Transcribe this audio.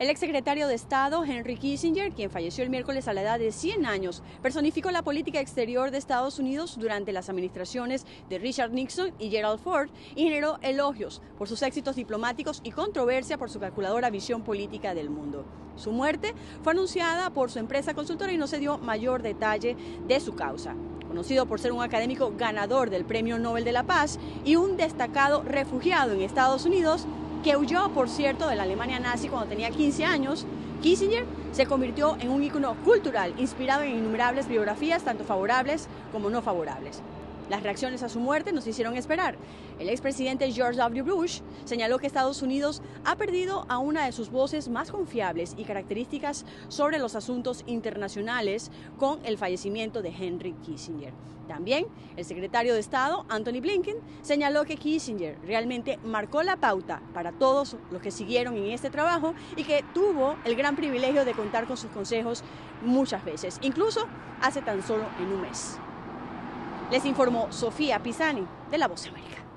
El exsecretario de Estado, Henry Kissinger, quien falleció el miércoles a la edad de 100 años, personificó la política exterior de Estados Unidos durante las administraciones de Richard Nixon y Gerald Ford y generó elogios por sus éxitos diplomáticos y controversia por su calculadora visión política del mundo. Su muerte fue anunciada por su empresa consultora y no se dio mayor detalle de su causa conocido por ser un académico ganador del Premio Nobel de la Paz y un destacado refugiado en Estados Unidos, que huyó, por cierto, de la Alemania nazi cuando tenía 15 años, Kissinger se convirtió en un ícono cultural inspirado en innumerables biografías, tanto favorables como no favorables. Las reacciones a su muerte nos hicieron esperar. El expresidente George W. Bush señaló que Estados Unidos ha perdido a una de sus voces más confiables y características sobre los asuntos internacionales con el fallecimiento de Henry Kissinger. También el secretario de Estado, Anthony Blinken, señaló que Kissinger realmente marcó la pauta para todos los que siguieron en este trabajo y que tuvo el gran privilegio de contar con sus consejos muchas veces, incluso hace tan solo un mes. Les informó Sofía Pisani de La Voz América.